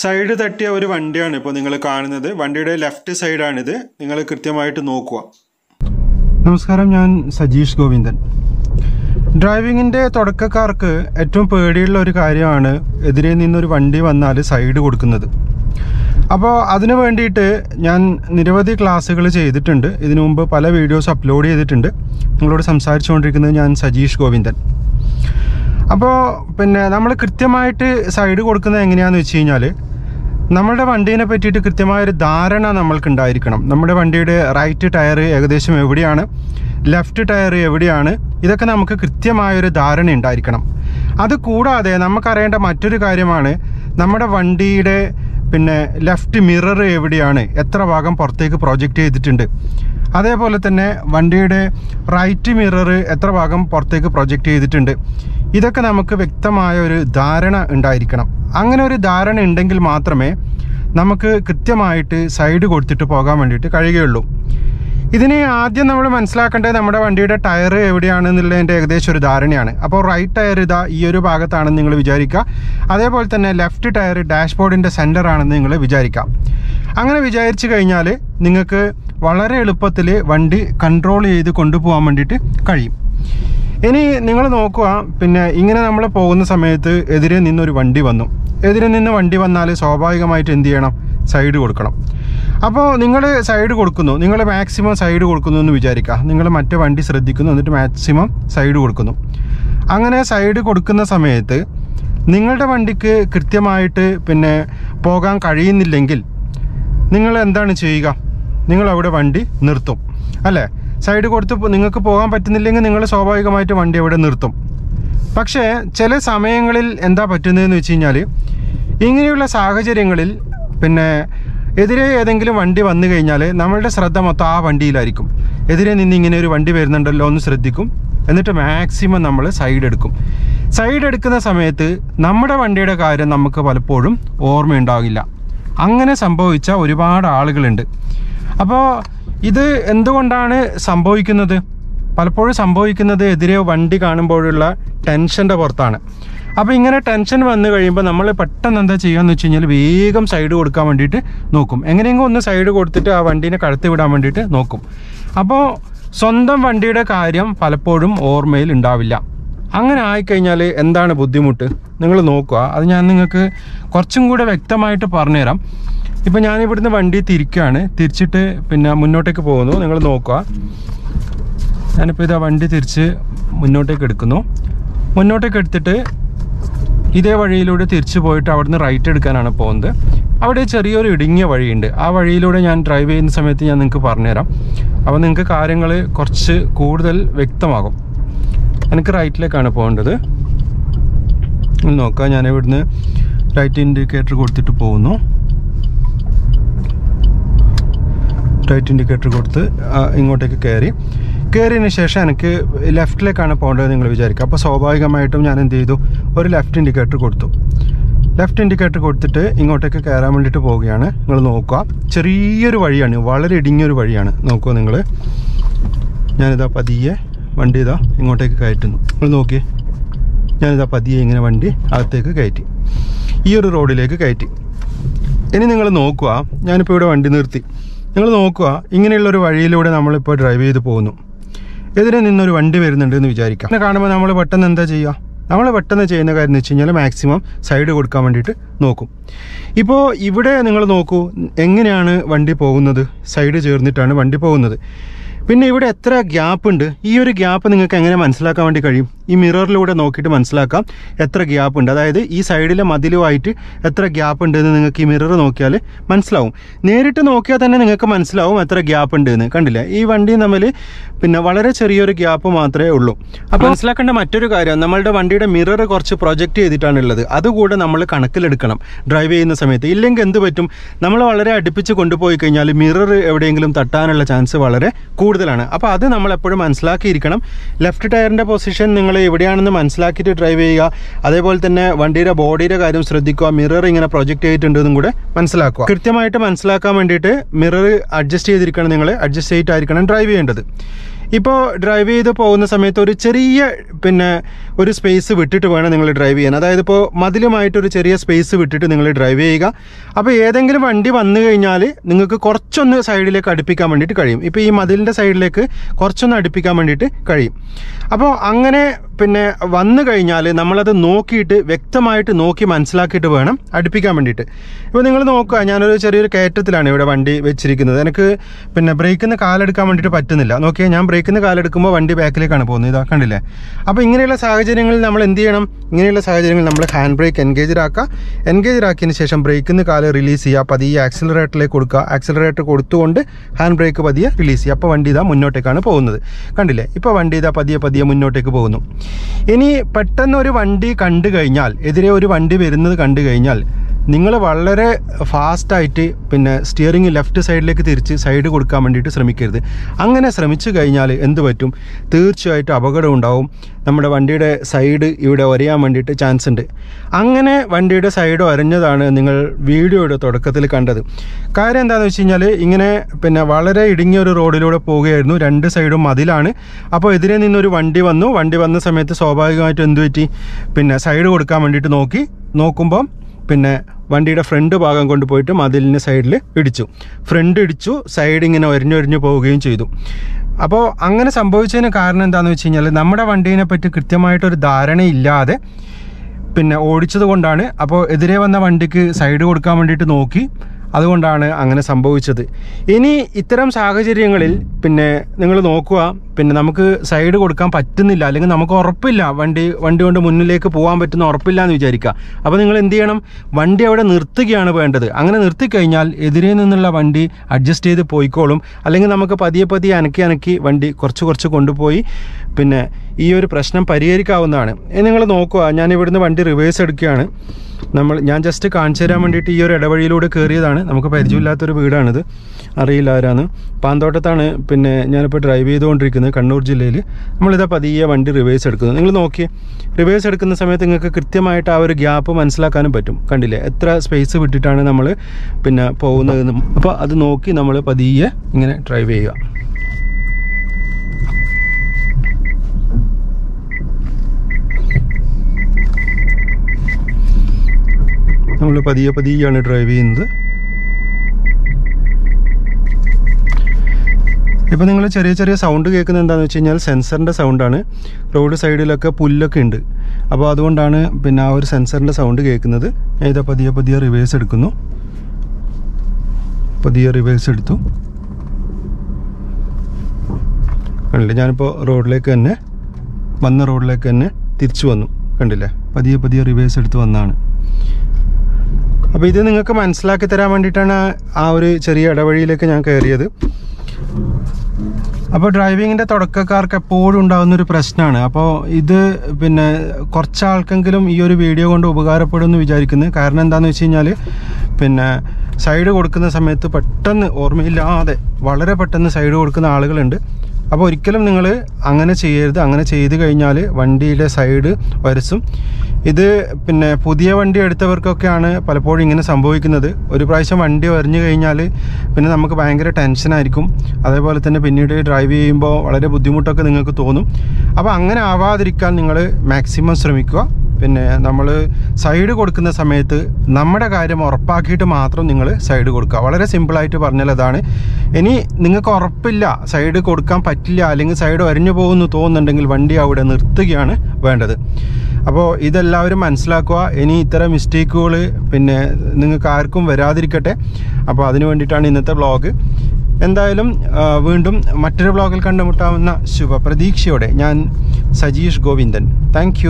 Side തട്ടിയ ഒരു വണ്ടിയാണ് ഇപ്പോൾ നിങ്ങൾ കാണുന്നത്. വണ്ടിയുടെ ലെഫ്റ്റ് സൈഡാണിത്. നിങ്ങൾ കൃത്യമായിട്ട് നോക്കുക. നമസ്കാരം ഞാൻ സജീഷ് ഗോവിന്ദൻ. ഡ്രൈവിങ്ങിന്റെ തുടക്കക്കാർക്ക് ഏറ്റവും പേടിയുള്ള ഒരു കാര്യമാണ് എതിരെ നിന്നൊരു വണ്ടി വന്നാൽ സൈഡ് കൊടുക്കുന്നത്. അപ്പോൾ അതിനു വേണ്ടിയിട്ട് ഞാൻ നിരവധി ക്ലാസ്സുകൾ ചെയ്തിട്ടുണ്ട്. ഇതിനു മുമ്പ് പല വീഡിയോസ് അപ്ലോഡ് ചെയ്തിട്ടുണ്ട്. നിങ്ങളോട് സംസാരിച്ചുകൊണ്ടിരിക്കുന്നത് ഞാൻ സജീഷ് ഗോവിന്ദൻ. അപ്പോൾ പിന്നെ നമ്മൾ കൃത്യമായിട്ട് സൈഡ് കൊടുക്കുന്നത് എങ്ങനെയാണെന്ന് വെച്ച് കഴിഞ്ഞാൽ നമ്മളുടെ വണ്ടീനെ പറ്റിയിട്ട് കൃത്യമായൊരു ധാരണ നമ്മൾക്ക് ഉണ്ടായിരിക്കണം നമ്മുടെ വണ്ടിയുടെ റൈറ്റ് ടയർ ഏകദേശം എവിടെയാണ്? ലെഫ്റ്റ് ടയർ എവിടെയാണ്? ഇതൊക്കെ നമുക്ക് കൃത്യമായൊരു ധാരണ ഉണ്ടായിരിക്കണം. അത് കൂടാതെ നമുക്കറിയേണ്ട മറ്റൊരു കാര്യമാണ് നമ്മുടെ വണ്ടിയുടെ പിന്നെ ലെഫ്റ്റ് മിറർ എവിടെയാണ്? എത്ര ഭാഗം പുറത്തേക്ക് പ്രൊജക്റ്റ് ചെയ്തിട്ടുണ്ട്? അതേപോലെ തന്നെ വണ്ടിയുടെ റൈറ്റ് മിറർ എത്ര ഭാഗം പുറത്തേക്ക് പ്രൊജക്റ്റ് ചെയ്തിട്ടുണ്ട്? ഇതൊക്കെ നമുക്ക് വ്യക്തമായ ഒരു ധാരണ ഉണ്ടായിരിക്കണം. അങ്ങനെ ഒരു ധാരണ ഉണ്ടെങ്കിൽ മാത്രമേ നമുക്ക് കൃത്യമായിട്ട് സൈഡ് കൊടുത്തിട്ട് പോകാൻ വേണ്ടിയിട്ട് കഴിയുകയുള്ളൂ. ഇതിന് ആദ്യം നമ്മൾ മനസ്സിലാക്കേണ്ടത് നമ്മുടെ വണ്ടിയുടെ ടയർ എവിടെയാണ് എവിടെയാണെന്നുള്ളതിന്റെ ഏകദേശം ഒരു ധാരണയാണ്. അപ്പോൾ റൈറ്റ് ടയർ ഇതാ ഈ ഒരു ഭാഗത്താണെന്ന് നിങ്ങൾ വിചാരിക്കുക. അതേപോലെ തന്നെ ലെഫ്റ്റ് ടയർ ഡാഷ്ബോർഡിന്റെ സെന്ററാണെന്ന് നിങ്ങൾ വിചാരിക്കാം അങ്ങനെ വിചാരിച്ചു കഴിഞ്ഞാൽ നിങ്ങൾക്ക് വളരെ എളുപ്പത്തിൽ വണ്ടി കൺട്രോൾ ചെയ്ത് കൊണ്ടുപോകാൻ വേണ്ടിയിട്ട് കഴിയും. ഇനി നിങ്ങൾ നോക്കുക പിന്നെ ഇങ്ങനെ നമ്മൾ പോകുന്ന സമയത്ത് എതിരെ നിന്നൊരു വണ്ടി വന്നു. എതിരെ നിന്ന് വണ്ടി വന്നാൽ സ്വാഭാവികമായിട്ട് എന്ത് ചെയ്യണം? സൈഡ് കൊടുക്കണം. അപ്പോൾ നിങ്ങൾ സൈഡ് കൊടുക്കുന്നു. നിങ്ങൾ മാക്സിമം സൈഡ് കൊടുക്കുന്നു എന്ന് വിചാരിക്കുക. നിങ്ങൾ മറ്റേ വണ്ടി ശ്രദ്ധിക്കുന്നു എന്നിട്ട് മാക്സിമം സൈഡ് കൊടുക്കുന്നു. അങ്ങനെ സൈഡ് കൊടുക്കുന്ന സമയത്ത് നിങ്ങളുടെ വണ്ടിക്ക് കൃത്യമായിട്ട് പിന്നെ പോകാൻ കഴിയുന്നില്ലെങ്കിൽ നിങ്ങൾ എന്താണ് ചെയ്യുക? നിങ്ങൾ അവിടെ വണ്ടി നിർത്തും. അല്ലേ? സൈഡ് കൊടുത്ത് നിങ്ങൾക്ക് പോകാൻ പറ്റുന്നില്ലെങ്കിൽ നിങ്ങൾ സ്വാഭാവികമായിട്ട് വണ്ടി അവിടെ നിർത്തും. പക്ഷേ ചില സമയങ്ങളിൽ എന്താ പറ്റുന്നതെന്ന് വെച്ച് കഴിഞ്ഞാൽ ഇങ്ങനെയുള്ള സാഹചര്യങ്ങളിൽ പിന്നെ എതിരെ ഏതെങ്കിലും വണ്ടി വന്നു കഴിഞ്ഞാൽ നമ്മളുടെ ശ്രദ്ധ മൊത്തം ആ വണ്ടിയിലായിരിക്കും. എതിരെ നിന്ന് ഇങ്ങനെ ഒരു വണ്ടി വരുന്നുണ്ടല്ലോ എന്ന് ശ്രദ്ധിക്കും. എന്നിട്ട് മാക്സിമം നമ്മൾ സൈഡ് എടുക്കും. സൈഡ് എടുക്കുന്ന സമയത്ത് നമ്മുടെ വണ്ടിയുടെ കാര്യം നമുക്ക് പലപ്പോഴും ഓർമ്മയുണ്ടാകില്ല. അങ്ങനെ സംഭവിച്ച ഒരുപാട് ആളുകളുണ്ട്. അപ്പോൾ ഇത് എന്തുകൊണ്ടാണ് സംഭവിക്കുന്നത്? പലപ്പോഴും സംഭവിക്കുന്നത് എതിരെ വണ്ടി കാണുമ്പോഴുള്ള ടെൻഷന്റെ പുറത്താണ്. അപ്പോൾ ഇങ്ങനെ ടെൻഷൻ വന്നു കഴിയുമ്പോൾ നമ്മൾ പെട്ടെന്ന് എന്താ ചെയ്യുകയെന്ന് വെച്ച് കഴിഞ്ഞാൽ വേഗം സൈഡ് കൊടുക്കാൻ വേണ്ടിയിട്ട് നോക്കും. എങ്ങനെയെങ്കിലും ഒന്ന് സൈഡ് കൊടുത്തിട്ട് ആ വണ്ടീനെ കടത്തി വിടാൻ വേണ്ടിയിട്ട് നോക്കും. അപ്പോൾ സ്വന്തം വണ്ടിയുടെ കാര്യം പലപ്പോഴും ഓർമ്മയിൽ ഉണ്ടാവില്ല. അങ്ങനെ ആയിക്കഴിഞ്ഞാൽ എന്താണ് ബുദ്ധിമുട്ട്? നിങ്ങൾ നോക്കുക. അത് ഞാൻ നിങ്ങൾക്ക് കുറച്ചും കൂടെ വ്യക്തമായിട്ട് പറഞ്ഞുതരാം. ഇപ്പം ഞാൻ ഇവിടുന്ന് വണ്ടി തിരിക്കുകയാണ് തിരിച്ചിട്ട് പിന്നെ മുന്നോട്ടേക്ക് പോകുന്നു. നിങ്ങൾ നോക്കുക. ഞാനിപ്പോൾ ഇതാ വണ്ടി തിരിച്ച് മുന്നോട്ടേക്ക് എടുക്കുന്നു. മുന്നോട്ടേക്ക് എടുത്തിട്ട് ഇതേ വഴിയിലൂടെ തിരിച്ചു പോയിട്ട് അവിടുന്ന് റൈറ്റ് എടുക്കാനാണ് പോകുന്നത് അവിടെ ചെറിയൊരു ഇടുങ്ങിയ വഴിയുണ്ട്. ആ വഴിയിലൂടെ ഞാൻ ഡ്രൈവ് ചെയ്യുന്ന സമയത്ത് ഞാൻ നിങ്ങൾക്ക് പറഞ്ഞുതരാം. അപ്പോൾ നിങ്ങൾക്ക് കാര്യങ്ങൾ കുറച്ച് കൂടുതൽ വ്യക്തമാകും. എനിക്ക് റൈറ്റിലേക്കാണ് പോകേണ്ടത്. നോക്കാം ഞാൻ ഇവിടുന്ന് റൈറ്റ് ഇൻഡിക്കേറ്റർ കൊടുത്തിട്ട് പോകുന്നു. റൈറ്റ് ഇൻഡിക്കേറ്റർ കൊടുത്ത് ഇങ്ങോട്ടേക്ക് കയറി. കയറിയതിന് ശേഷം എനിക്ക് ലെഫ്റ്റിലേക്കാണ് പോകേണ്ടത് നിങ്ങൾ വിചാരിക്കുക. അപ്പോൾ സ്വാഭാവികമായിട്ടും ഞാൻ എന്ത് ചെയ്തു? ഒരു ലെഫ്റ്റ് ഇൻഡിക്കേറ്റർ കൊടുത്തു. ലെഫ്റ്റ് ഇൻഡിക്കേറ്റർ കൊടുത്തിട്ട് ഇങ്ങോട്ടേക്ക് കയറാൻ വേണ്ടിയിട്ട് പോവുകയാണ്. നിങ്ങൾ നോക്കുക. ചെറിയൊരു വഴിയാണ്. വളരെ ഇടുങ്ങിയൊരു വഴിയാണ്. നോക്കുക നിങ്ങൾ. ഞാനിതാ പതിയെ വണ്ടി ഇതാ ഇങ്ങോട്ടേക്ക് കയറ്റുന്നു. നിങ്ങൾ നോക്കിയേ. ഞാനിതാ പതിയെ ഇങ്ങനെ വണ്ടി അകത്തേക്ക് കയറ്റി. ഈ ഒരു റോഡിലേക്ക് കയറ്റി. ഇനി നിങ്ങൾ നോക്കുക. ഞാനിപ്പോൾ ഇവിടെ വണ്ടി നിർത്തി. നിങ്ങൾ നോക്കുക. ഇങ്ങനെയുള്ളൊരു വഴിയിലൂടെ നമ്മളിപ്പോൾ ഡ്രൈവ് ചെയ്ത് പോകുന്നു. എതിരെ നിന്നൊരു വണ്ടി വരുന്നുണ്ട് എന്ന് വിചാരിക്കാം. അങ്ങനെ കാണുമ്പോൾ നമ്മൾ പെട്ടെന്ന് എന്താ ചെയ്യുക നമ്മൾ പെട്ടെന്ന് ചെയ്യുന്ന കാര്യം എന്ന് വെച്ച് കഴിഞ്ഞാൽ മാക്സിമം സൈഡ് കൊടുക്കാൻ വേണ്ടിയിട്ട് നോക്കും. ഇപ്പോൾ ഇവിടെ നിങ്ങൾ നോക്കൂ എങ്ങനെയാണ് വണ്ടി പോകുന്നത്? സൈഡ് ചേർന്നിട്ടാണ് വണ്ടി പോകുന്നത്. പിന്നെ ഇവിടെ എത്ര ഗ്യാപ്പ് ഉണ്ട്? ഈ ഒരു ഗ്യാപ്പ് നിങ്ങൾക്ക് എങ്ങനെ മനസ്സിലാക്കാൻ വേണ്ടി കഴിയും? ഈ മിററിലൂടെ നോക്കിയിട്ട് മനസ്സിലാക്കാം. എത്ര ഗ്യാപ്പ് ഉണ്ട്? അതായത് ഈ സൈഡിലെ മതിലുമായിട്ട് എത്ര ഗ്യാപ്പ് ഉണ്ട് എന്ന് നിങ്ങൾക്ക് ഈ മിറർ നോക്കിയാൽ മനസ്സിലാവും. നേരിട്ട് നോക്കിയാൽ തന്നെ നിങ്ങൾക്ക് മനസ്സിലാവും എത്ര ഗ്യാപ്പ് ഉണ്ട് എന്ന് കണ്ടില്ലേ? ഈ വണ്ടി തമ്മിൽ പിന്നെ വളരെ ചെറിയൊരു ഗ്യാപ്പ് മാത്രമേ ഉള്ളൂ. അപ്പോൾ മനസ്സിലാക്കേണ്ട മറ്റൊരു കാര്യം നമ്മളുടെ വണ്ടിയുടെ മിറർ കുറച്ച് പ്രൊജക്റ്റ് ചെയ്തിട്ടാണുള്ളത്. അതുകൂടെ നമ്മൾ കണക്കിലെടുക്കണം ഡ്രൈവ് ചെയ്യുന്ന സമയത്ത്. ഇല്ലെങ്കിൽ എന്ത് പറ്റും? നമ്മൾ വളരെ അടുപ്പിച്ച് കൊണ്ടുപോയി കഴിഞ്ഞാൽ മിറർ എവിടെയെങ്കിലും തട്ടാനുള്ള ചാൻസ് വളരെ കൂടുതലാണ്. അപ്പോൾ അത് നമ്മൾ എപ്പോഴും മനസ്സിലാക്കിയിരിക്കണം. ലെഫ്റ്റ് ടയറിന്റെ പൊസിഷൻ നിങ്ങൾ എവിടെയാണെന്ന് മനസ്സിലാക്കിയിട്ട് ഡ്രൈവ് ചെയ്യുക. അതേപോലെ തന്നെ വണ്ടിയുടെ ബോഡിയുടെ കാര്യം ശ്രദ്ധിക്കുക. മിറർ ഇങ്ങനെ പ്രൊജക്റ്റ് ചെയ്തിട്ടുണ്ടെന്നും കൂടെ മനസ്സിലാക്കുക. കൃത്യമായിട്ട് മനസ്സിലാക്കാൻ വേണ്ടിയിട്ട് മിറർ അഡ്ജസ്റ്റ് ചെയ്തിരിക്കണം നിങ്ങൾ. അഡ്ജസ്റ്റ് ചെയ്തിട്ടായിരിക്കണം ഡ്രൈവ് ചെയ്യേണ്ടത്. ഇപ്പോൾ ഡ്രൈവ് ചെയ്ത് പോകുന്ന സമയത്ത് ഒരു ചെറിയ പിന്നെ ഒരു സ്പേസ് വിട്ടിട്ട് വേണം നിങ്ങൾ ഡ്രൈവ് ചെയ്യാൻ. അതായത് ഇപ്പോൾ മതിലുമായിട്ടൊരു ചെറിയ സ്പേസ് വിട്ടിട്ട് നിങ്ങൾ ഡ്രൈവ് ചെയ്യുക. അപ്പോൾ ഏതെങ്കിലും വണ്ടി വന്നു കഴിഞ്ഞാൽ നിങ്ങൾക്ക് കുറച്ചൊന്ന് സൈഡിലേക്ക് അടുപ്പിക്കാൻ വേണ്ടിയിട്ട് കഴിയും. ഇപ്പോൾ ഈ മതിലിന്റെ സൈഡിലേക്ക് കുറച്ചൊന്ന് അടുപ്പിക്കാൻ വേണ്ടിയിട്ട് കഴിയും. അപ്പോൾ അങ്ങനെ പിന്നെ വന്നു കഴിഞ്ഞാൽ നമ്മളത് നോക്കിയിട്ട് വ്യക്തമായിട്ട് നോക്കി മനസ്സിലാക്കിയിട്ട് വേണം അടുപ്പിക്കാൻ വേണ്ടിയിട്ട്. ഇപ്പോൾ നിങ്ങൾ നോക്കുക ഞാനൊരു ചെറിയൊരു കയറ്റത്തിലാണ് ഇവിടെ വണ്ടി വെച്ചിരിക്കുന്നത്. എനിക്ക് പിന്നെ ബ്രേക്കിൽ നിന്ന് കാലെടുക്കാൻ വേണ്ടിയിട്ട് പറ്റുന്നില്ല. നോക്കിയാൽ ഞാൻ ബ്രേക്കിൽ നിന്ന് കാലെടുക്കുമ്പോൾ വണ്ടി ബാക്കിലേക്കാണ് പോകുന്നത്. ഇതാ കണ്ടില്ലേ? അപ്പോൾ ഇങ്ങനെയുള്ള സാഹചര്യങ്ങളിൽ നമ്മൾ എന്ത് ചെയ്യണം? ഇങ്ങനെയുള്ള സാഹചര്യങ്ങളിൽ നമ്മൾ ഹാൻഡ് ബ്രേക്ക് എൻഗേജ് ആക്കുക. എൻഗേജ് ആക്കിയതിന് ശേഷം ബ്രേക്കിൽ നിന്ന് കാൽ റിലീസ് ചെയ്യുക. പതിയെ ആക്സിലറേറ്ററിലേക്ക് കൊടുക്കുക. ആക്സിലറേറ്റർ കൊടുത്തുകൊണ്ട് ഹാൻഡ് ബ്രേക്ക് പതിയെ റിലീസ് ചെയ്യുക. അപ്പോൾ വണ്ടി ഇതാ മുന്നോട്ടേക്കാണ് പോകുന്നത്. കണ്ടില്ലേ? ഇപ്പോൾ വണ്ടി ഇതാ പതിയെ പതിയെ മുന്നോട്ടേക്ക് പോകുന്നു. ഇനി പെട്ടെന്ന് ഒരു വണ്ടി കണ്ടു കഴിഞ്ഞാൽ എതിരെ ഒരു വണ്ടി വരുന്നത് കണ്ടു കഴിഞ്ഞാൽ നിങ്ങൾ വളരെ ഫാസ്റ്റായിട്ട് പിന്നെ സ്റ്റിയറിംഗ് ലെഫ്റ്റ് സൈഡിലേക്ക് തിരിച്ച് സൈഡ് കൊടുക്കാൻ വേണ്ടിയിട്ട് ശ്രമിക്കരുത്. അങ്ങനെ ശ്രമിച്ചു കഴിഞ്ഞാൽ എന്ത് പറ്റും? തീർച്ചയായിട്ടും അപകടം ഉണ്ടാവും. നമ്മുടെ വണ്ടിയുടെ സൈഡ് ഇവിടെ ഒരയാൻ വേണ്ടിയിട്ട് ചാൻസ് ഉണ്ട്. അങ്ങനെ വണ്ടിയുടെ സൈഡ് ഒരഞ്ഞതാണ് നിങ്ങൾ വീഡിയോയുടെ തുടക്കത്തിൽ കണ്ടത്. കാര്യം എന്താണെന്ന് വെച്ച് കഴിഞ്ഞാൽ ഇങ്ങനെ പിന്നെ വളരെ ഇടുങ്ങിയ ഒരു റോഡിലൂടെ പോവുകയായിരുന്നു രണ്ട് സൈഡും മതിലാണ്. അപ്പോൾ എതിരെ നിന്നൊരു വണ്ടി വന്നു. വണ്ടി വന്ന സമയത്ത് സ്വാഭാവികമായിട്ടും എന്ത് പറ്റി? പിന്നെ സൈഡ് കൊടുക്കാൻ വേണ്ടിയിട്ട് നോക്കി. നോക്കുമ്പം പിന്നെ വണ്ടിയുടെ ഫ്രണ്ട് ഭാഗം കൊണ്ടുപോയിട്ട് മതിലിന് സൈഡിൽ ഇടിച്ചു. ഫ്രണ്ട് ഇടിച്ചു സൈഡ് ഇങ്ങനെ ഒരിഞ്ഞൊരിഞ്ഞു പോവുകയും ചെയ്തു. അപ്പോൾ അങ്ങനെ സംഭവിച്ചതിന് കാരണം എന്താണെന്ന് വെച്ച് കഴിഞ്ഞാൽ നമ്മുടെ വണ്ടീനെ പറ്റി കൃത്യമായിട്ടൊരു ധാരണയില്ലാതെ പിന്നെ ഓടിച്ചത് കൊണ്ടാണ്. അപ്പോൾ എതിരെ വന്ന വണ്ടിക്ക് സൈഡ് കൊടുക്കാൻ വേണ്ടിയിട്ട് നോക്കി. അതുകൊണ്ടാണ് അങ്ങനെ സംഭവിച്ചത്. ഇനി ഇത്തരം സാഹചര്യങ്ങളിൽ പിന്നെ നിങ്ങൾ നോക്കുക പിന്നെ നമുക്ക് സൈഡ് കൊടുക്കാൻ പറ്റുന്നില്ല അല്ലെങ്കിൽ നമുക്ക് ഉറപ്പില്ല വണ്ടി വണ്ടി കൊണ്ട് മുന്നിലേക്ക് പോകാൻ പറ്റുന്ന ഉറപ്പില്ല എന്ന് വിചാരിക്കുക. അപ്പോൾ നിങ്ങൾ എന്ത് ചെയ്യണം? വണ്ടി അവിടെ നിർത്തുകയാണ് വേണ്ടത്. അങ്ങനെ നിർത്തിക്കഴിഞ്ഞാൽ എതിരെ നിന്നുള്ള വണ്ടി അഡ്ജസ്റ്റ് ചെയ്ത് പോയിക്കോളും. അല്ലെങ്കിൽ നമുക്ക് പതിയെ പതിയെ അനക്കി അനക്കി വണ്ടി കുറച്ച് കുറച്ച് കൊണ്ടുപോയി പിന്നെ ഈ ഒരു പ്രശ്നം പരിഹരിക്കാവുന്നതാണ്. നിങ്ങൾ നോക്കുക ഞാൻ ഇവിടുന്ന് വണ്ടി റിവേഴ്സ് എടുക്കുകയാണ്. നമ്മൾ ഞാൻ ജസ്റ്റ് കാണിച്ചു തരാൻ വേണ്ടിയിട്ട് ഈ ഒരു ഇടവഴിയിലൂടെ കയറിയതാണ് നമുക്ക് പരിചയമില്ലാത്തൊരു വീടാണിത്. അറിയില്ല ആരാണ്. പാന്തോട്ടത്താണ് പിന്നെ ഞാനിപ്പോൾ ഡ്രൈവ് ചെയ്തുകൊണ്ടിരിക്കുന്നത് കണ്ണൂർ ജില്ലയിൽ നമ്മളിതാ പതിയെ വണ്ടി റിവേഴ്സ് എടുക്കുന്നത്. നിങ്ങൾ നോക്കി റിവേഴ്സ് എടുക്കുന്ന സമയത്ത് നിങ്ങൾക്ക് കൃത്യമായിട്ട് ആ ഒരു ഗ്യാപ്പ് മനസ്സിലാക്കാനും പറ്റും. കണ്ടില്ലേ? എത്ര സ്പേസ് വിട്ടിട്ടാണ് നമ്മൾ പിന്നെ പോകുന്നതെന്നും. അപ്പോൾ അത് നോക്കി നമ്മൾ പതിയെ ഇങ്ങനെ ഡ്രൈവ് ചെയ്യുക. നമ്മൾ പതിയെ പതിയാണ് ഡ്രൈവ് ചെയ്യുന്നത്. ഇപ്പോൾ നിങ്ങൾ ചെറിയ ചെറിയ സൗണ്ട് കേൾക്കുന്നത് എന്താണെന്ന് വെച്ച് കഴിഞ്ഞാൽ സെൻസറിന്റെ സൗണ്ടാണ് റോഡ് സൈഡിലൊക്കെ പുല്ലൊക്കെ ഉണ്ട്. അപ്പോൾ അതുകൊണ്ടാണ് പിന്നെ ആ ഒരു സെൻസറിന്റെ സൗണ്ട് കേൾക്കുന്നത്. ഇതാ പതിയെ പതിയെ റിവേഴ്സ് എടുക്കുന്നു. പതിയെ റിവേഴ്സ് എടുത്തു. കണ്ടില്ലേ? ഞാനിപ്പോൾ റോഡിലേക്ക് തന്നെ വന്ന റോഡിലേക്ക് തന്നെ തിരിച്ചു വന്നു. കണ്ടില്ലേ? പതിയെ പതിയെ റിവേഴ്സ് എടുത്ത് വന്നതാണ്. അപ്പോൾ ഇത് നിങ്ങൾക്ക് മനസ്സിലാക്കി തരാൻ വേണ്ടിയിട്ടാണ് ആ ഒരു ചെറിയ ഇടവഴിയിലേക്ക് ഞാൻ കയറിയത്. അപ്പോൾ ഡ്രൈവിങ്ങിന്റെ തുടക്കക്കാർക്ക് എപ്പോഴും ഉണ്ടാകുന്നൊരു പ്രശ്നമാണ്. അപ്പോൾ ഇത് പിന്നെ കുറച്ച് ആൾക്കെങ്കിലും ഈ ഒരു വീഡിയോ കൊണ്ട് ഉപകാരപ്പെടുമെന്ന് വിചാരിക്കുന്നത് കാരണം എന്താണെന്ന് വെച്ച് കഴിഞ്ഞാൽ പിന്നെ സൈഡ് കൊടുക്കുന്ന സമയത്ത് പെട്ടെന്ന് ഓർമ്മയില്ലാതെ വളരെ പെട്ടെന്ന് സൈഡ് കൊടുക്കുന്ന ആളുകളുണ്ട്. അപ്പോൾ ഒരിക്കലും നിങ്ങൾ അങ്ങനെ ചെയ്യരുത്. അങ്ങനെ ചെയ്ത് കഴിഞ്ഞാൽ വണ്ടിയുടെ സൈഡ് വരച്ചും. ഇത് പിന്നെ പുതിയ വണ്ടി എടുത്തവർക്കൊക്കെയാണ് പലപ്പോഴും ഇങ്ങനെ സംഭവിക്കുന്നത്. ഒരു പ്രാവശ്യം വണ്ടി വരഞ്ഞു കഴിഞ്ഞാൽ പിന്നെ നമുക്ക് ഭയങ്കര ടെൻഷനായിരിക്കും അതേപോലെ തന്നെ പിന്നീട് ഡ്രൈവ് ചെയ്യുമ്പോൾ വളരെ ബുദ്ധിമുട്ടൊക്കെ നിങ്ങൾക്ക് തോന്നും. അപ്പോൾ അങ്ങനെ ആവാതിരിക്കാൻ നിങ്ങൾ മാക്സിമം ശ്രമിക്കുക. പിന്നെ നമ്മൾ സൈഡ് കൊടുക്കുന്ന സമയത്ത് നമ്മുടെ കാര്യം ഉറപ്പാക്കിയിട്ട് മാത്രം നിങ്ങൾ സൈഡ് കൊടുക്കുക. വളരെ സിമ്പിളായിട്ട് പറഞ്ഞാൽ അതാണ്. ഇനി നിങ്ങൾക്ക് ഉറപ്പില്ല സൈഡ് കൊടുക്കാൻ പറ്റില്ല അല്ലെങ്കിൽ സൈഡ് ഒരഞ്ഞു പോകുമെന്ന് തോന്നുന്നുണ്ടെങ്കിൽ വണ്ടി അവിടെ നിർത്തുകയാണ് വേണ്ടത്. അപ്പോൾ ഇതെല്ലാവരും മനസ്സിലാക്കുക. ഇനി ഇത്തരം മിസ്റ്റേക്കുകൾ പിന്നെ നിങ്ങൾക്ക് ആർക്കും വരാതിരിക്കട്ടെ. അപ്പോൾ അതിന് വേണ്ടിയിട്ടാണ് ഇന്നത്തെ വ്ളോഗ്. എന്തായാലും വീണ്ടും മറ്റൊരു വ്ളോഗിൽ കണ്ടുമുട്ടാവുന്ന ശുഭപ്രതീക്ഷയോടെ ഞാൻ സജീഷ് ഗോവിന്ദൻ. താങ്ക്